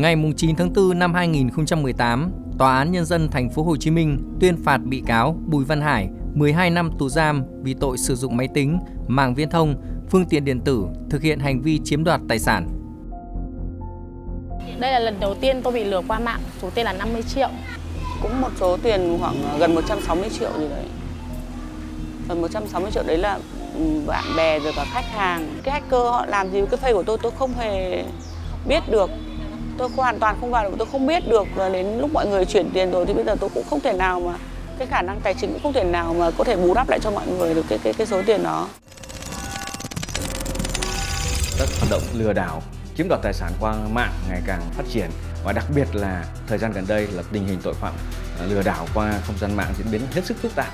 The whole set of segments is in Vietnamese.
Ngày 9 tháng 4 năm 2018, Tòa án Nhân dân thành phố Hồ Chí Minh tuyên phạt bị cáo Bùi Văn Hải 12 năm tù giam vì tội sử dụng máy tính, mạng viễn thông, phương tiện điện tử thực hiện hành vi chiếm đoạt tài sản. Đây là lần đầu tiên tôi bị lừa qua mạng, số tiền là 50 triệu. Cũng một số tiền khoảng gần 160 triệu gì đấy. Gần 160 triệu đấy là ừ, bạn bè rồi cả khách hàng. Cái hacker họ làm gì với cái face của tôi tôi không hề biết được tôi hoàn toàn không vào được, tôi không biết được và đến lúc mọi người chuyển tiền rồi thì bây giờ tôi cũng không thể nào mà, cái khả năng tài chính cũng không thể nào mà có thể bù đắp lại cho mọi người được cái cái cái số tiền đó các hoạt động lừa đảo, chiếm đoạt tài sản qua mạng ngày càng phát triển và đặc biệt là thời gian gần đây là tình hình tội phạm à, lừa đảo qua không gian mạng diễn biến hết sức phức tạp.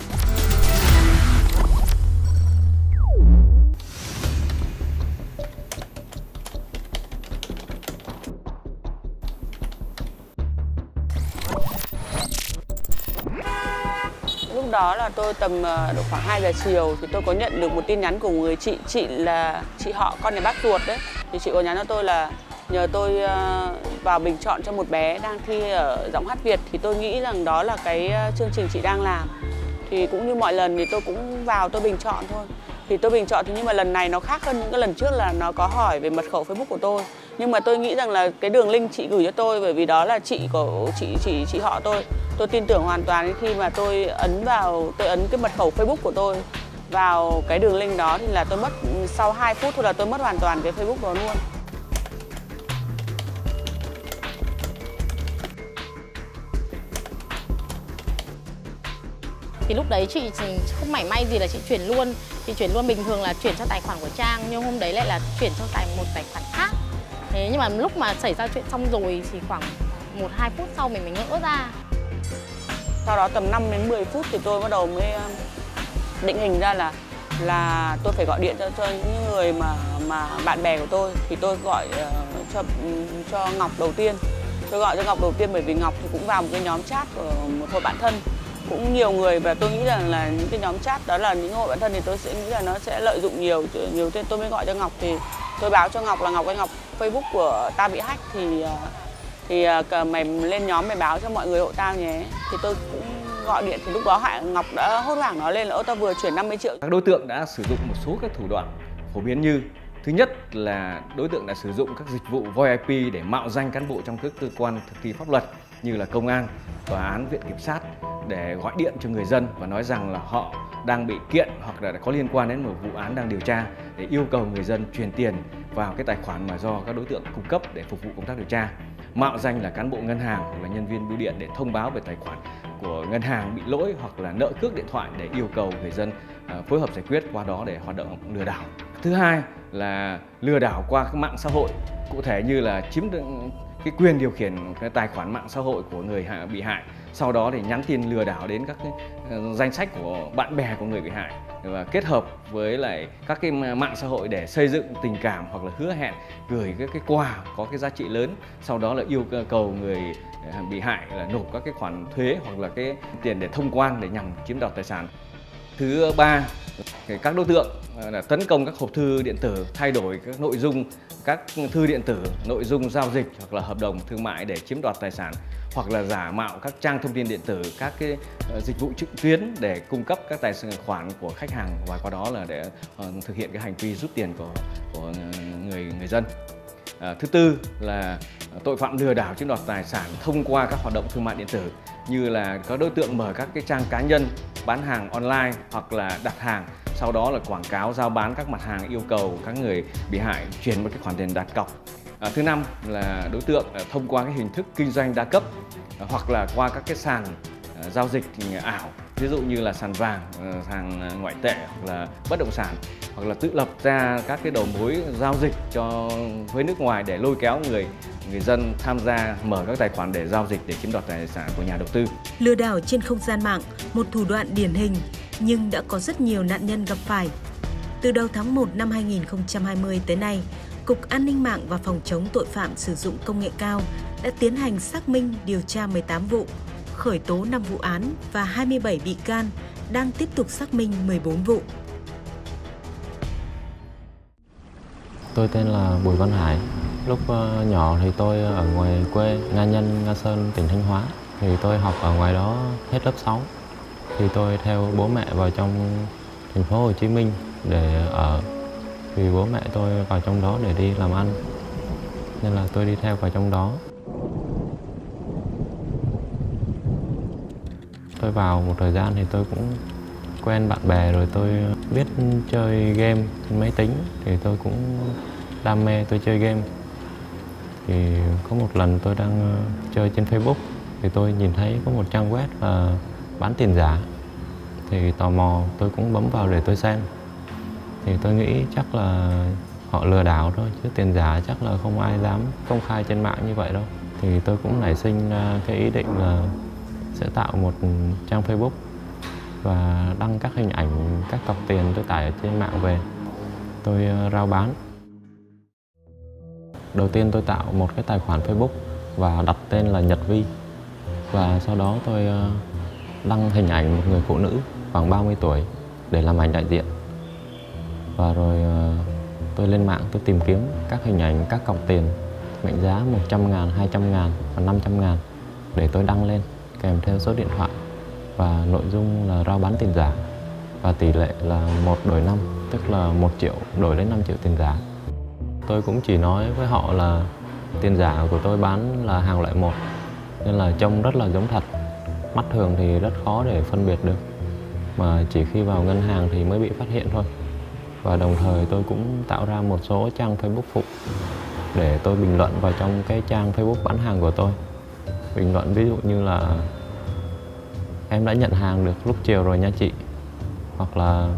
Đó là tôi tầm ờ, độ khoảng 2 giờ chiều thì tôi có nhận được một tin nhắn của người chị chị là, chị họ, con nhà bác ruột đấy. Thì chị có nhắn cho tôi là nhờ tôi ờ, vào bình chọn cho một bé đang thi ở giọng hát Việt thì tôi nghĩ rằng đó là cái ờ, chương trình chị đang làm. Thì cũng như mọi lần thì tôi cũng vào tôi bình chọn thôi. Thì tôi bình chọn thì nhưng mà lần này nó khác hơn những cái lần trước là nó có hỏi về mật khẩu Facebook của tôi. Nhưng mà tôi nghĩ rằng là cái đường link chị gửi cho tôi bởi vì đó là chị của, chị chị chị họ tôi tôi tin tưởng hoàn toàn khi mà tôi ấn vào, tôi ấn cái mật khẩu Facebook của tôi vào cái đường link đó thì là tôi mất, sau 2 phút thôi là tôi mất hoàn toàn cái Facebook đó luôn. Thì lúc đấy chị không mảy may gì là chị chuyển luôn, chị chuyển luôn. Bình thường là chuyển cho tài khoản của trang, nhưng hôm đấy lại là chuyển cho tài, một tài khoản khác. Thế nhưng mà lúc mà xảy ra chuyện xong rồi thì khoảng một hai phút sau mình mới ngỡ ra sau đó tầm 5 đến 10 phút thì tôi bắt đầu mới ờ, định hình ra là là tôi phải gọi điện cho, cho những người mà mà bạn bè của tôi. Thì tôi gọi uh, cho cho Ngọc đầu tiên. Tôi gọi cho Ngọc đầu tiên bởi vì Ngọc thì cũng vào một cái nhóm chat của một hội bạn thân. Cũng nhiều người và tôi nghĩ rằng là những cái nhóm chat đó là những hội bạn thân thì tôi sẽ nghĩ là nó sẽ lợi dụng nhiều nhiều tên. Tôi mới gọi cho Ngọc thì tôi báo cho Ngọc là Ngọc cái Ngọc Facebook của ta bị hack thì uh, thì à, mày lên nhóm mày báo cho mọi người hộ tao nhé. Thì tôi cũng gọi điện, thì lúc đó Hạ Ngọc đã hốt hoảng nói lên là ô tao vừa chuyển 50 triệu. Các đối tượng đã sử dụng một số các thủ đoạn phổ biến như, thứ nhất là đối tượng đã sử dụng các dịch vụ voi IP để mạo danh cán bộ trong các cơ quan thực thi pháp luật như là công an, tòa án, viện kiểm sát để gọi điện cho người dân và nói rằng là họ đang bị kiện hoặc là có liên quan đến một vụ án đang điều tra để yêu cầu người dân truyền tiền vào cái tài khoản mà do các đối tượng cung cấp để phục vụ công tác điều tra mạo danh là cán bộ ngân hàng hoặc là nhân viên bưu điện để thông báo về tài khoản của ngân hàng bị lỗi hoặc là nợ cước điện thoại để yêu cầu người dân à, phối hợp giải quyết qua đó để hoạt động lừa đảo. Thứ hai là lừa đảo qua các mạng xã hội, cụ thể như là chiếm cái quyền điều khiển cái tài khoản mạng xã hội của người bị hại sau đó để nhắn tin lừa đảo đến các cái ờ, danh sách của bạn bè của người bị hại và kết hợp với lại các cái mạng xã hội để xây dựng tình cảm hoặc là hứa hẹn, gửi các cái quà có cái giá trị lớn, sau đó là yêu cầu người à, bị hại là nộp các cái khoản thuế hoặc là cái tiền để thông quan để nhằm chiếm đoạt tài sản. Thứ ba các đối tượng à, là tấn công các hộp thư điện tử, thay đổi các nội dung các thư điện tử nội dung giao dịch hoặc là hợp đồng thương mại để chiếm đoạt tài sản hoặc là giả mạo các trang thông tin điện tử các cái ờ, dịch vụ trực tuyến để cung cấp các tài khoản của khách hàng và qua đó là để ờ, thực hiện cái hành vi rút tiền của của ờ, người người dân. À, thứ tư là tội phạm lừa đảo chiếm đoạt tài sản thông qua các hoạt động thương mại điện tử như là các đối tượng mở các cái trang cá nhân bán hàng online hoặc là đặt hàng sau đó là quảng cáo giao bán các mặt hàng yêu cầu các người bị hại chuyển một cái khoản tiền đặt cọc à, thứ năm là đối tượng à, thông qua cái hình thức kinh doanh đa cấp à, hoặc là qua các cái sàn à, giao dịch ảo ví dụ như là sàn vàng à, sàn à, ngoại tệ hoặc là bất động sản hoặc là tự lập ra các cái đầu mối giao dịch cho với nước ngoài để lôi kéo người người dân tham gia mở các tài khoản để giao dịch để chiếm đoạt tài sản của nhà đầu tư. Lừa đảo trên không gian mạng, một thủ đoạn điển hình nhưng đã có rất nhiều nạn nhân gặp phải. Từ đầu tháng 1 năm 2020 tới nay, Cục An ninh mạng và Phòng chống tội phạm sử dụng công nghệ cao đã tiến hành xác minh điều tra 18 vụ, khởi tố 5 vụ án và 27 bị can, đang tiếp tục xác minh 14 vụ. Tôi tên là Bùi Văn Hải, Lúc ờ, nhỏ thì tôi ở ngoài quê Nga Nhân, Nga Sơn, tỉnh Thanh Hóa. Thì tôi học ở ngoài đó hết lớp 6. Thì tôi theo bố mẹ vào trong thành phố Hồ Chí Minh để ở. Vì bố mẹ tôi vào trong đó để đi làm ăn. Nên là tôi đi theo vào trong đó. Tôi vào một thời gian thì tôi cũng quen bạn bè rồi tôi biết chơi game trên máy tính thì tôi cũng đam mê tôi chơi game thì có một lần tôi đang ờ, chơi trên Facebook thì tôi nhìn thấy có một trang web là bán tiền giả. Thì tò mò, tôi cũng bấm vào để tôi xem. Thì tôi nghĩ chắc là họ lừa đảo thôi, chứ tiền giả chắc là không ai dám công khai trên mạng như vậy đâu. Thì tôi cũng nảy sinh cái ý định là sẽ tạo một trang Facebook và đăng các hình ảnh, các cọc tiền tôi tải ở trên mạng về. Tôi ờ, rao bán. Đầu tiên tôi tạo một cái tài khoản Facebook và đặt tên là Nhật Vi. Và sau đó tôi ờ, đăng hình ảnh một người phụ nữ khoảng 30 tuổi để làm ảnh đại diện. Và rồi ờ, tôi lên mạng tôi tìm kiếm các hình ảnh các cọc tiền mệnh giá 100 ngàn, 200 ngàn và 500 ngàn để tôi đăng lên kèm theo số điện thoại và nội dung là rao bán tiền giả. Và tỷ lệ là một đổi năm tức là một triệu đổi lấy 5 triệu tiền giả. Tôi cũng chỉ nói với họ là tiền giả của tôi bán là hàng loại một nên là trông rất là giống thật mắt thường thì rất khó để phân biệt được. Mà chỉ khi vào ngân hàng thì mới bị phát hiện thôi. Và đồng thời tôi cũng tạo ra một số trang Facebook phụ để tôi bình luận vào trong cái trang Facebook bán hàng của tôi. Bình luận ví dụ như là, em đã nhận hàng được lúc chiều rồi nha chị. Hoặc là,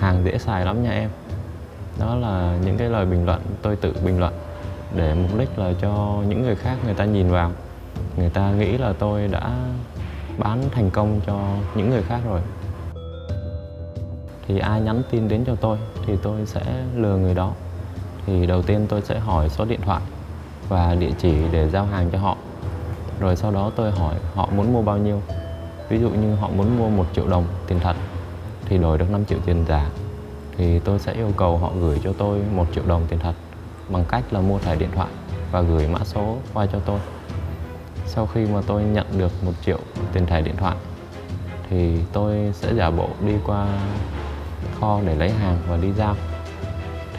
hàng dễ xài lắm nha em. Đó là những cái lời bình luận tôi tự bình luận để mục đích là cho những người khác người ta nhìn vào. Người ta nghĩ là tôi đã bán thành công cho những người khác rồi. Thì ai nhắn tin đến cho tôi thì tôi sẽ lừa người đó. Thì đầu tiên tôi sẽ hỏi số điện thoại và địa chỉ để giao hàng cho họ. Rồi sau đó tôi hỏi họ muốn mua bao nhiêu. Ví dụ như họ muốn mua một triệu đồng tiền thật thì đổi được 5 triệu tiền giả thì tôi sẽ yêu cầu họ gửi cho tôi một triệu đồng tiền thật bằng cách là mua thẻ điện thoại và gửi mã số qua cho tôi sau khi mà tôi nhận được một triệu tiền thẻ điện thoại, thì tôi sẽ giả bộ đi qua kho để lấy hàng và đi giao.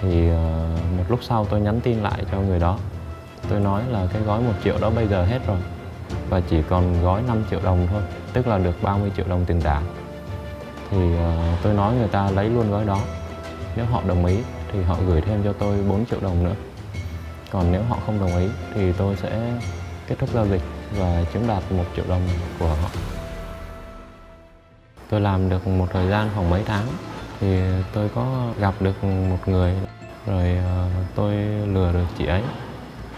Thì ờ, một lúc sau tôi nhắn tin lại cho người đó. Tôi nói là cái gói một triệu đó bây giờ hết rồi và chỉ còn gói 5 triệu đồng thôi, tức là được 30 triệu đồng tiền giả. Thì ờ, tôi nói người ta lấy luôn gói đó. Nếu họ đồng ý thì họ gửi thêm cho tôi 4 triệu đồng nữa. Còn nếu họ không đồng ý thì tôi sẽ kết thúc giao dịch và chiếm đoạt một triệu đồng của họ. Tôi làm được một thời gian khoảng mấy tháng thì tôi có gặp được một người rồi ờ, tôi lừa được chị ấy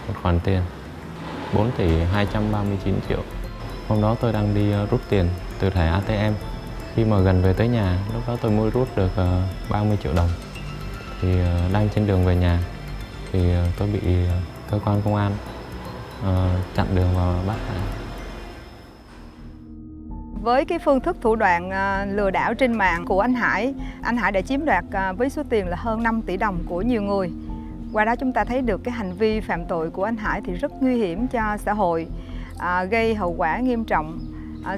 một khoản tiền 4 tỷ 239 triệu. Hôm đó tôi đang đi ờ, rút tiền từ thẻ ATM Khi mà gần về tới nhà, lúc đó tôi mới rút được ờ, 30 triệu đồng. Thì đang trên đường về nhà Thì tôi bị cơ quan công an Ờ, chặn đường và bắt với cái phương thức thủ đoạn ờ, lừa đảo trên mạng của anh Hải, anh Hải đã chiếm đoạt ờ, với số tiền là hơn 5 tỷ đồng của nhiều người. Qua đó chúng ta thấy được cái hành vi phạm tội của anh Hải thì rất nguy hiểm cho xã hội, gây hậu quả nghiêm trọng,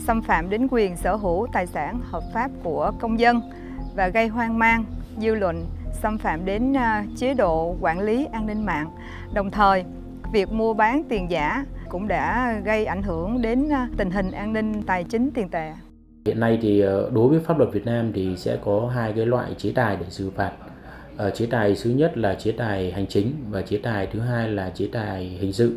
xâm phạm đến quyền sở hữu tài sản hợp pháp của công dân và gây hoang mang, dư luận, xâm phạm đến chế độ quản lý an ninh mạng. Đồng thời, việc mua bán tiền giả cũng đã gây ảnh hưởng đến à, tình hình an ninh tài chính tiền tệ. Hiện nay thì ờ, đối với pháp luật Việt Nam thì sẽ có hai cái loại chế tài để xử phạt. Ờ, chế tài thứ nhất là chế tài hành chính và chế tài thứ hai là chế tài hình sự.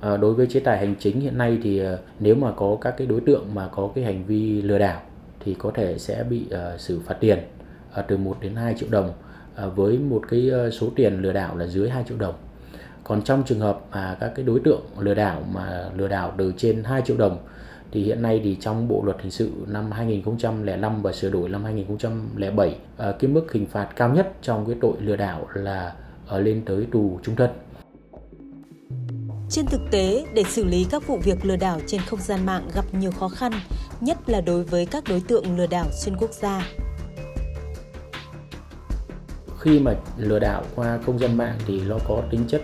Ờ, đối với chế tài hành chính hiện nay thì nếu mà có các cái đối tượng mà có cái hành vi lừa đảo thì có thể sẽ bị xử phạt tiền từ 1 đến 2 triệu đồng. Với một cái số tiền lừa đảo là dưới 2 triệu đồng còn trong trường hợp mà các cái đối tượng lừa đảo mà lừa đảo từ trên 2 triệu đồng thì hiện nay thì trong Bộ luật hình sự năm 2005 và sửa đổi năm 2007 à, cái mức hình phạt cao nhất trong cái tội lừa đảo là ở lên tới tù trung thân. Trên thực tế, để xử lý các vụ việc lừa đảo trên không gian mạng gặp nhiều khó khăn, nhất là đối với các đối tượng lừa đảo xuyên quốc gia. Khi mà lừa đảo qua không gian mạng thì nó có tính chất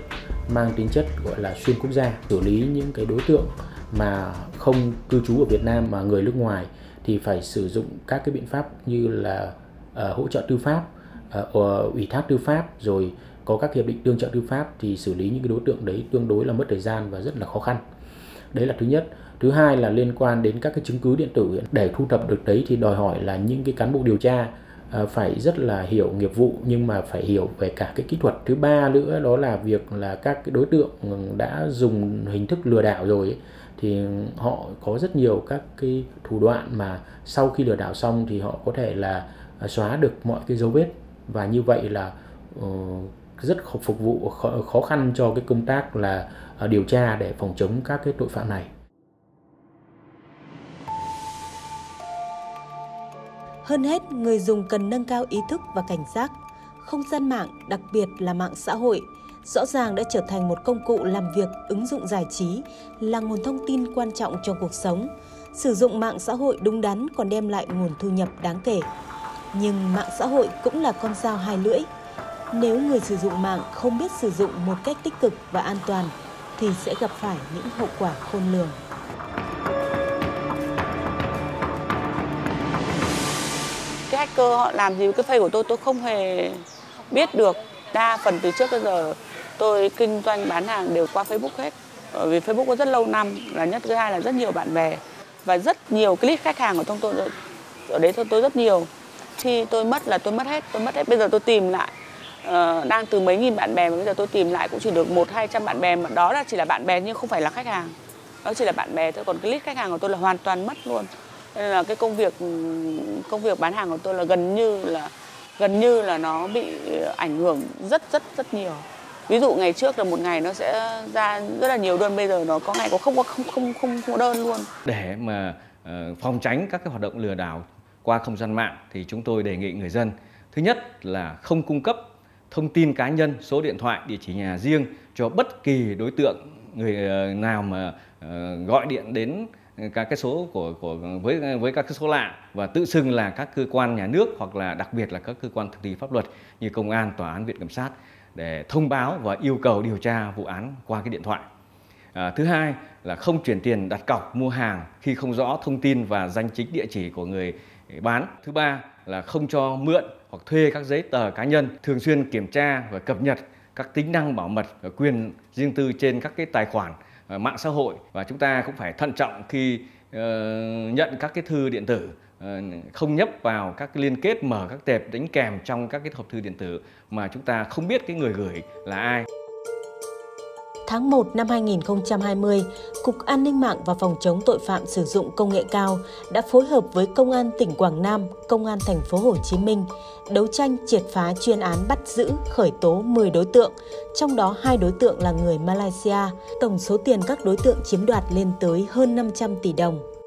mang tính chất gọi là xuyên quốc gia xử lý những cái đối tượng mà không cư trú ở Việt Nam mà người nước ngoài thì phải sử dụng các cái biện pháp như là uh, hỗ trợ tư pháp, uh, ủy thác tư pháp rồi có các hiệp định tương trợ tư pháp thì xử lý những cái đối tượng đấy tương đối là mất thời gian và rất là khó khăn. Đấy là thứ nhất. Thứ hai là liên quan đến các cái chứng cứ điện tử để thu thập được đấy thì đòi hỏi là những cái cán bộ điều tra Ờ, phải rất là hiểu nghiệp vụ nhưng mà phải hiểu về cả cái kỹ thuật thứ ba nữa đó là việc là các cái đối tượng đã dùng hình thức lừa đảo rồi ấy, thì họ có rất nhiều các cái thủ đoạn mà sau khi lừa đảo xong thì họ có thể là à, xóa được mọi cái dấu vết và như vậy là uh, rất phục vụ khó, khó khăn cho cái công tác là uh, điều tra để phòng chống các cái tội phạm này. Hơn hết, người dùng cần nâng cao ý thức và cảnh giác. Không gian mạng, đặc biệt là mạng xã hội, rõ ràng đã trở thành một công cụ làm việc, ứng dụng giải trí, là nguồn thông tin quan trọng trong cuộc sống. Sử dụng mạng xã hội đúng đắn còn đem lại nguồn thu nhập đáng kể. Nhưng mạng xã hội cũng là con dao hai lưỡi. Nếu người sử dụng mạng không biết sử dụng một cách tích cực và an toàn thì sẽ gặp phải những hậu quả khôn lường. Hacker họ làm gì với cái face của tôi tôi không hề biết được. Đa phần từ trước tới giờ tôi kinh doanh bán hàng đều qua Facebook hết. Bởi vì Facebook có rất lâu năm là nhất thứ hai là rất nhiều bạn bè và rất nhiều clip khách hàng của trong tôi ở đấy tôi, tôi rất nhiều. Khi tôi mất là tôi mất hết tôi mất hết. Bây giờ tôi tìm lại uh, đang từ mấy nghìn bạn bè mà bây giờ tôi tìm lại cũng chỉ được một hai trăm bạn bè mà. Đó là chỉ là bạn bè nhưng không phải là khách hàng. Đó chỉ là bạn bè thôi. Còn clip khách hàng của tôi là hoàn toàn mất luôn nên là cái công việc công việc bán hàng của tôi là gần như là gần như là nó bị ảnh hưởng rất rất rất nhiều. Ví dụ ngày trước là một ngày nó sẽ ra rất là nhiều đơn bây giờ nó có ngày có không có không không không có đơn luôn. Để mà uh, phòng tránh các cái hoạt động lừa đảo qua không gian mạng thì chúng tôi đề nghị người dân thứ nhất là không cung cấp thông tin cá nhân số điện thoại địa chỉ nhà riêng cho bất kỳ đối tượng người ờ, nào mà ờ, gọi điện đến các cái số của của với với các cái số lạ và tự xưng là các cơ quan nhà nước hoặc là đặc biệt là các cơ quan thực thi pháp luật như công an, tòa án, viện kiểm sát để thông báo và yêu cầu điều tra vụ án qua cái điện thoại. À, thứ hai là không chuyển tiền đặt cọc mua hàng khi không rõ thông tin và danh chính địa chỉ của người bán. Thứ ba là không cho mượn hoặc thuê các giấy tờ cá nhân, thường xuyên kiểm tra và cập nhật các tính năng bảo mật và quyền riêng tư trên các cái tài khoản Ờ, mạng xã hội và chúng ta cũng phải thận trọng khi uh, nhận các cái thư điện tử ờ, không nhấp vào các cái liên kết mở các tệp đánh kèm trong các cái hộp thư điện tử mà chúng ta không biết cái người gửi là ai tháng 1 năm 2020, Cục An ninh mạng và Phòng chống tội phạm sử dụng công nghệ cao đã phối hợp với Công an tỉnh Quảng Nam, Công an thành phố Hồ Chí Minh đấu tranh triệt phá chuyên án bắt giữ khởi tố 10 đối tượng, trong đó hai đối tượng là người Malaysia. Tổng số tiền các đối tượng chiếm đoạt lên tới hơn 500 tỷ đồng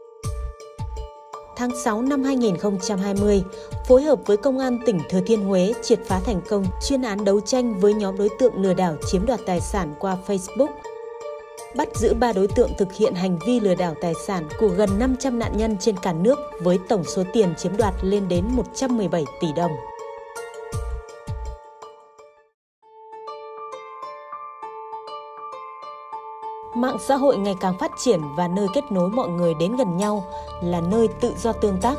tháng 6 năm 2020, phối hợp với Công an tỉnh Thừa Thiên Huế triệt phá thành công chuyên án đấu tranh với nhóm đối tượng lừa đảo chiếm đoạt tài sản qua Facebook. Bắt giữ 3 đối tượng thực hiện hành vi lừa đảo tài sản của gần 500 nạn nhân trên cả nước với tổng số tiền chiếm đoạt lên đến 117 tỷ đồng. Mạng xã hội ngày càng phát triển và nơi kết nối mọi người đến gần nhau là nơi tự do tương tác.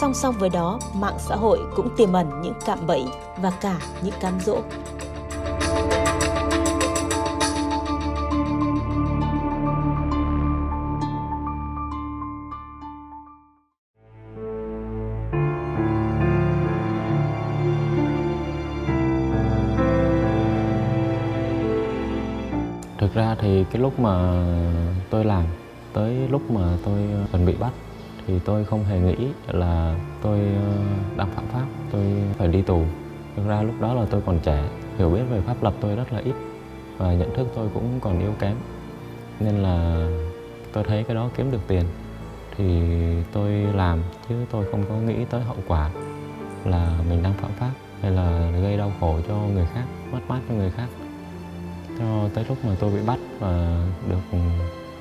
Song song với đó, mạng xã hội cũng tiềm ẩn những cạm bẫy và cả những cám dỗ. Thực ra thì cái lúc mà tôi làm, tới lúc mà tôi ờ, chuẩn bị bắt thì tôi không hề nghĩ là tôi ờ, đang phạm pháp, tôi phải đi tù. Thực ra lúc đó là tôi còn trẻ, hiểu biết về pháp luật tôi rất là ít và nhận thức tôi cũng còn yếu kém. Nên là tôi thấy cái đó kiếm được tiền thì tôi làm chứ tôi không có nghĩ tới hậu quả là mình đang phạm pháp hay là gây đau khổ cho người khác, mất mát cho người khác cho tới lúc mà tôi bị bắt và được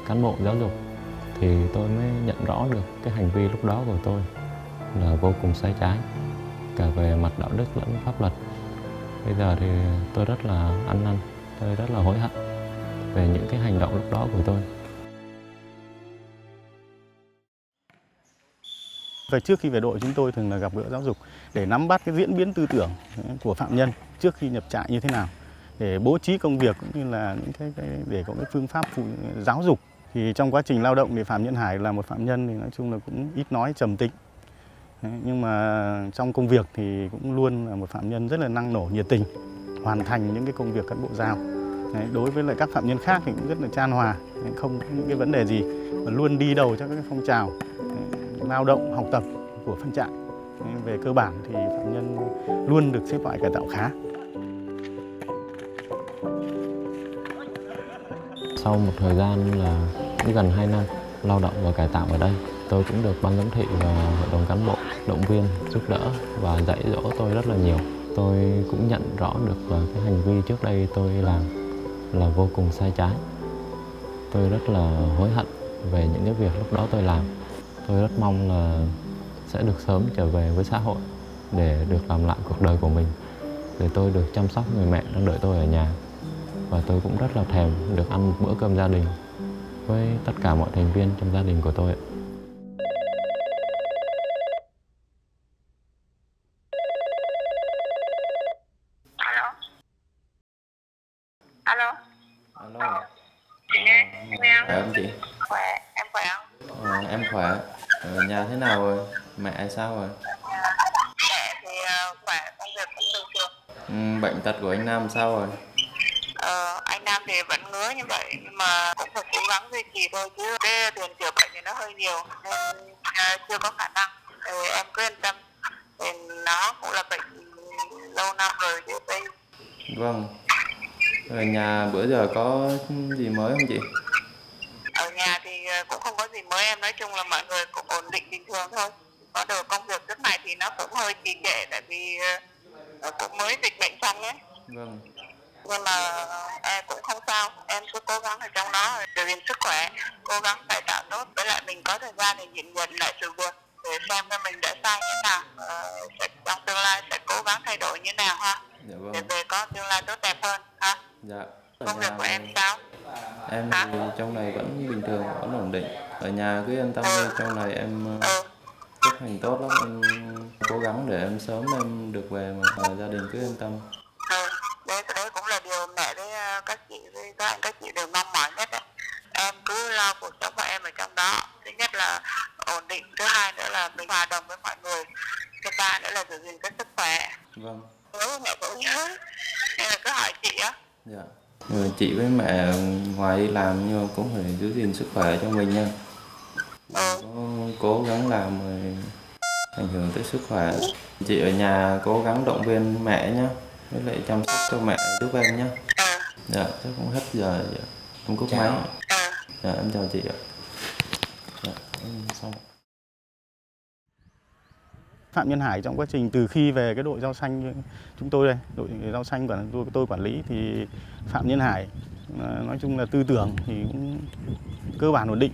cán bộ giáo dục, thì tôi mới nhận rõ được cái hành vi lúc đó của tôi là vô cùng sai trái, cả về mặt đạo đức lẫn pháp luật. Bây giờ thì tôi rất là ăn năn, tôi rất là hối hận về những cái hành động lúc đó của tôi. Và trước khi về đội, chúng tôi thường là gặp gỡ giáo dục để nắm bắt cái diễn biến tư tưởng của phạm nhân trước khi nhập trại như thế nào để bố trí công việc cũng như là những cái, cái để có cái phương pháp phụ, giáo dục. Thì trong quá trình lao động thì phạm nhân Hải là một phạm nhân thì nói chung là cũng ít nói trầm tĩnh. Đấy, nhưng mà trong công việc thì cũng luôn là một phạm nhân rất là năng nổ nhiệt tình hoàn thành những cái công việc cán bộ giao. Đấy, đối với lại các phạm nhân khác thì cũng rất là chan hòa Đấy, không có những cái vấn đề gì mà luôn đi đầu cho các cái phong trào Đấy, lao động học tập của phân trại. Đấy, về cơ bản thì phạm nhân luôn được xếp loại cải tạo khá. Sau một thời gian là cũng gần 2 năm lao động và cải tạo ở đây, tôi cũng được ban giám thị và hội đồng cán bộ, động viên, giúp đỡ và dạy dỗ tôi rất là nhiều. Tôi cũng nhận rõ được là cái hành vi trước đây tôi làm là vô cùng sai trái. Tôi rất là hối hận về những cái việc lúc đó tôi làm. Tôi rất mong là sẽ được sớm trở về với xã hội để được làm lại cuộc đời của mình, để tôi được chăm sóc người mẹ đang đợi tôi ở nhà và tôi cũng rất là thèm được ăn một bữa cơm gia đình với tất cả mọi thành viên trong gia đình của tôi ạ. Alo. Alo. Alo. Chị nghe, nghe không? Khỏe không chị? Khỏe, em khỏe không? Ờ, em khỏe. Ở nhà thế nào rồi? Mẹ sao rồi? Mẹ thì ờ, khỏe, công việc cũng bình thường. Ừ, bệnh tật của anh Nam sao rồi? Như vậy mà cũng phải cố gắng duy trì thôi chứ cái tiền chữa bệnh thì nó hơi nhiều nên ờ, chưa có khả năng. Thì em cứ yên tâm. Thì nó cũng là bệnh lâu năm rồi chứ đây Vâng. Ở nhà bữa giờ có gì mới không chị? ở nhà thì ờ, cũng không có gì mới em nói chung là mọi người cũng ổn định bình thường thôi có điều công việc trước này thì nó cũng hơi trì trệ tại vì ờ, cũng mới dịch bệnh xong ấy Vâng. Nhưng mà em cũng không sao em cứ cố gắng ở trong đó để gìn sức khỏe cố gắng cải tạo tốt với lại mình có thời gian để nhìn nhận lại sự việc để xem coi mình đã sai như nào ờ, sẽ, trong tương lai sẽ cố gắng thay đổi như nào ha Dạ để vâng. về có tương lai tốt đẹp hơn ha Dạ. Công việc của em sao em thì trong này vẫn bình thường, vẫn ổn định. Ở nhà cứ yên tâm đi, trong này em ờ, ừ chấp hành tốt lắm. Em cố gắng để em sớm em được về mà Ờ, gia đình cứ yên tâm. Ừ, đấy, đấy cũng là điều mẹ với ờ, các chị với các anh các chị đều mong mỏi nhất đấy. Em cứ lo cuộc sống của em ở trong đó. Thứ nhất là ổn định, thứ mình hòa đồng với mọi người. Thứ ba nữa là giữ gìn cái sức khỏe. Vâng. Nhớ mẹ cũng nhớ. Nên là cứ hỏi chị á. Dạ. Người chị với mẹ ngoài đi làm nhưng mà cũng phải giữ gìn sức khỏe cho mình nha. Ừ, Có cố gắng làm rồi ảnh hưởng tới sức khỏe. Chị ở nhà cố gắng động viên mẹ nhé. Với lại chăm sóc cho mẹ giúp em nhé. ừ, Dạ, chắc cũng hết giờ rồi. Em cúp máy. ừ. Dạ, em chào chị ạ. Dạ, em xong. Phạm Nhân Hải trong quá trình từ khi về cái đội rau xanh chúng tôi đây, đội rau xanh của tôi, tôi quản lý thì Phạm Nhân Hải à, nói chung là tư tưởng thì cũng cơ bản ổn định.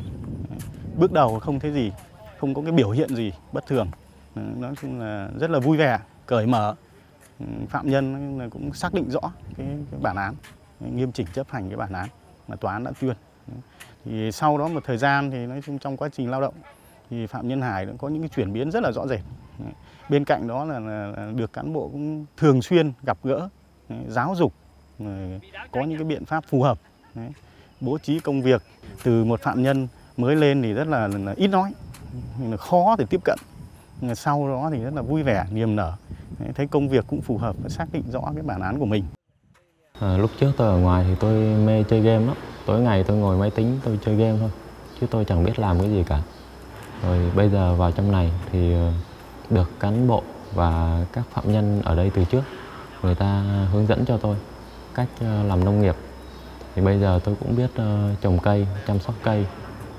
Bước đầu không thấy gì, không có cái biểu hiện gì bất thường. Ừ, nói chung là rất là vui vẻ, cởi mở. Ừ, Phạm nhân cũng xác định rõ cái, cái bản án, nghiêm chỉnh chấp hành cái bản án mà tòa án đã tuyên. Thì sau đó một thời gian thì nói chung trong quá trình lao động thì Phạm Nhân Hải đã có những cái chuyển biến rất là rõ rệt. Bên cạnh đó là, là, là được cán bộ cũng thường xuyên gặp gỡ, giáo dục, có những cái biện pháp phù hợp, đấy. bố trí công việc từ một phạm nhân mới lên thì rất là, là ít nói, là khó để tiếp cận. Sau đó thì rất là vui vẻ, niềm nở, đấy, thấy công việc cũng phù hợp và xác định rõ cái bản án của mình. À, lúc trước tôi ở ngoài thì tôi mê chơi game lắm. Tối ngày tôi ngồi máy tính tôi chơi game thôi. Chứ tôi chẳng biết làm cái gì cả. Rồi bây giờ vào trong này thì ờ, được cán bộ và các phạm nhân ở đây từ trước người ta hướng dẫn cho tôi cách ờ, làm nông nghiệp. Thì bây giờ tôi cũng biết ờ, trồng cây, chăm sóc cây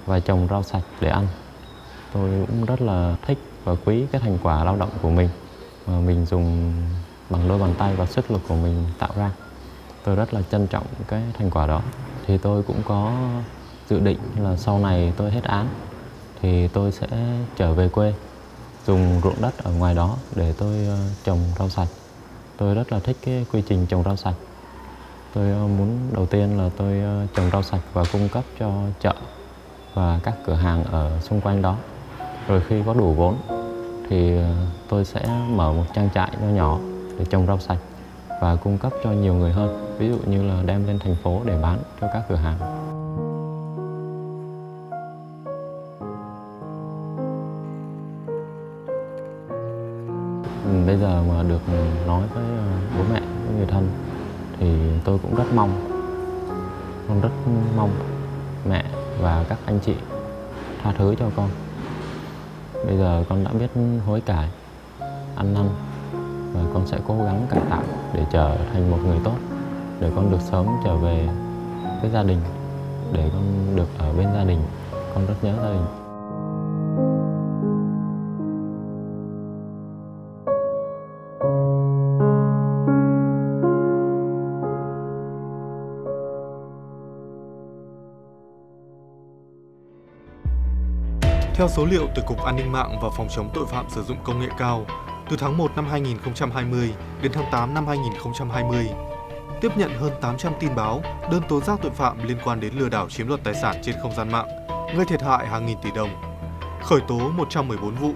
và trồng rau sạch để ăn. Tôi cũng rất là thích và quý cái thành quả lao động của mình mà mình dùng bằng đôi bàn tay và sức lực của mình tạo ra tôi rất là trân trọng cái thành quả đó thì tôi cũng có dự định là sau này tôi hết án thì tôi sẽ trở về quê dùng ruộng đất ở ngoài đó để tôi ờ, trồng rau sạch tôi rất là thích cái quy trình trồng rau sạch Tôi ờ, muốn đầu tiên là tôi ờ, trồng rau sạch và cung cấp cho chợ và các cửa hàng ở xung quanh đó. Rồi khi có đủ vốn thì tôi sẽ mở một trang trại nho nhỏ để trồng rau sạch và cung cấp cho nhiều người hơn. Ví dụ như là đem lên thành phố để bán cho các cửa hàng. Bây giờ mà được nói với ờ, bố mẹ, với người thân thì tôi cũng rất mong, con rất mong mẹ và các anh chị tha thứ cho con. Bây giờ con đã biết hối cải, ăn năn và con sẽ cố gắng cải tạo để trở thành một người tốt, để con được sớm trở về với gia đình, để con được ở bên gia đình. Con rất nhớ gia đình. Theo số liệu từ Cục An ninh mạng và Phòng chống tội phạm sử dụng công nghệ cao, từ tháng 1 năm 2020 đến tháng 8 năm 2020, tiếp nhận hơn 800 tin báo, đơn tố giác tội phạm liên quan đến lừa đảo chiếm đoạt tài sản trên không gian mạng, gây thiệt hại hàng nghìn tỷ đồng, khởi tố 114 vụ,